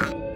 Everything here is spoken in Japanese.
you